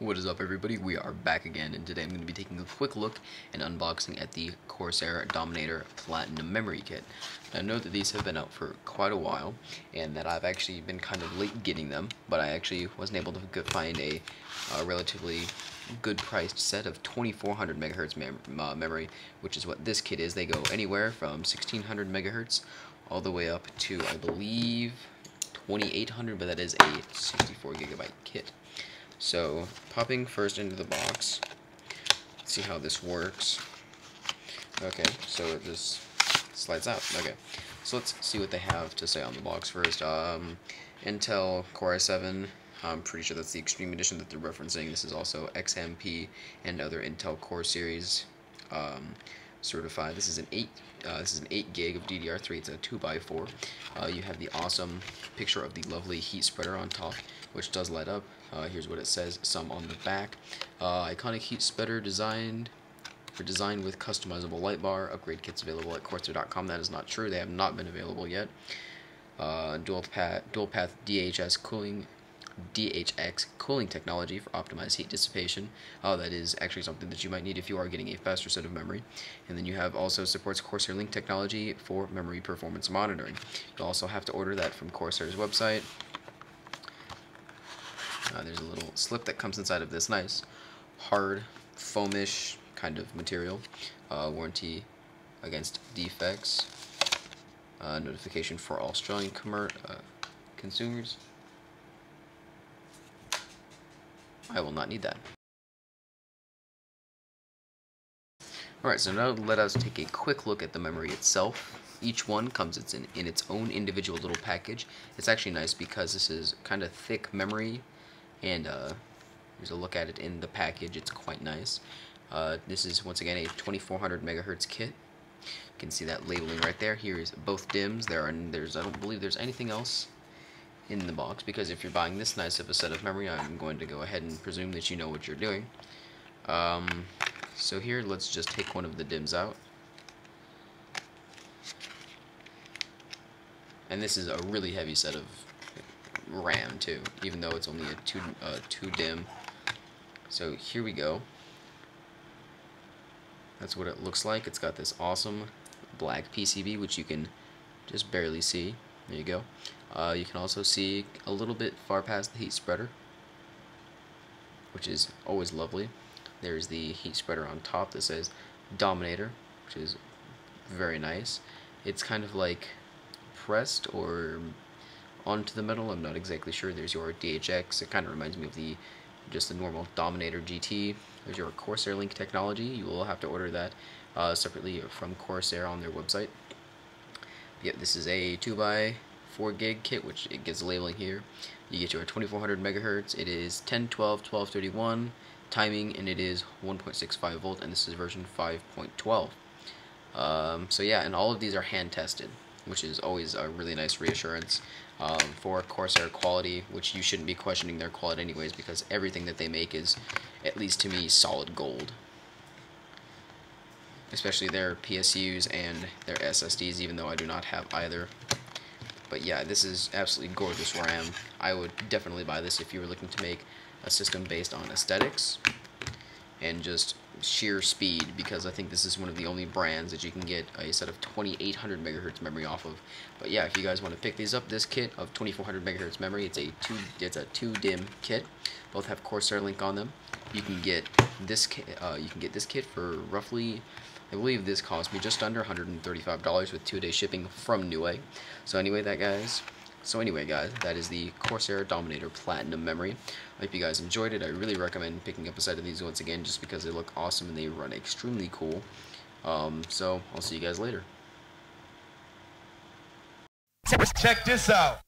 What is up everybody, we are back again and today I'm going to be taking a quick look and unboxing at the Corsair Dominator Platinum Memory Kit. Now know that these have been out for quite a while and that I've actually been kind of late getting them, but I actually wasn't able to find a, a relatively good priced set of 2400 megahertz mem uh, memory, which is what this kit is. They go anywhere from 1600 megahertz all the way up to I believe 2800, but that is a 64 gigabyte kit. So, popping first into the box, see how this works. Okay, so it just slides out. Okay, so let's see what they have to say on the box first. Um, Intel Core i7, I'm pretty sure that's the Extreme Edition that they're referencing. This is also XMP and other Intel Core series um, certified. This is an 8 uh, this is an 8 gig of DDR3. It's a 2x4. Uh, you have the awesome picture of the lovely heat spreader on top, which does light up. Uh, here's what it says, some on the back. Uh, iconic heat spreader designed for design with customizable light bar. Upgrade kits available at Corsair.com. That is not true. They have not been available yet. Uh, dual path, dual path DHS cooling DHX cooling technology for optimized heat dissipation. Oh, that is actually something that you might need if you are getting a faster set of memory. And then you have also supports Corsair Link technology for memory performance monitoring. You'll also have to order that from Corsair's website. Uh, there's a little slip that comes inside of this nice hard foamish kind of material. Uh, warranty against defects. Uh, notification for Australian uh, consumers. I will not need that. Alright, so now let us take a quick look at the memory itself. Each one comes in, in its own individual little package. It's actually nice because this is kind of thick memory and uh, here's a look at it in the package. It's quite nice. Uh, this is once again a 2400 megahertz kit. You can see that labeling right there. Here is both DIMMs. There are there's I don't believe there's anything else in the box because if you're buying this nice of a set of memory, I'm going to go ahead and presume that you know what you're doing. Um, so here, let's just take one of the DIMMs out. And this is a really heavy set of RAM too, even though it's only a two uh, two DIMM. So here we go. That's what it looks like. It's got this awesome black PCB, which you can just barely see. There you go. Uh, you can also see a little bit far past the heat spreader, which is always lovely. There's the heat spreader on top that says Dominator, which is very nice. It's kind of like pressed or onto the metal. I'm not exactly sure. There's your DHX. It kind of reminds me of the just the normal Dominator GT. There's your Corsair Link technology. You will have to order that uh, separately from Corsair on their website. Yep, this is a 2x 4 gig kit, which it gets labeling here. You get your 2400 megahertz. It is 10, 12, 12, 31 timing, and it is 1.65 volt, and this is version 5.12. Um, so yeah, and all of these are hand tested which is always a really nice reassurance um, for Corsair quality, which you shouldn't be questioning their quality anyways, because everything that they make is, at least to me, solid gold. Especially their PSUs and their SSDs, even though I do not have either. But yeah, this is absolutely gorgeous RAM. I am. I would definitely buy this if you were looking to make a system based on aesthetics and just sheer speed because I think this is one of the only brands that you can get a set of 2800 megahertz memory off of. But yeah, if you guys want to pick these up, this kit of 2400 megahertz memory, it's a two it's a two DIMM kit. Both have Corsair link on them. You can get this kit, uh, you can get this kit for roughly I believe this cost me just under $135 with two-day shipping from Newegg. So anyway, that guys, so anyway, guys, that is the Corsair Dominator Platinum memory. I hope you guys enjoyed it. I really recommend picking up a set of these once again just because they look awesome and they run extremely cool. Um, so, I'll see you guys later. Check this out.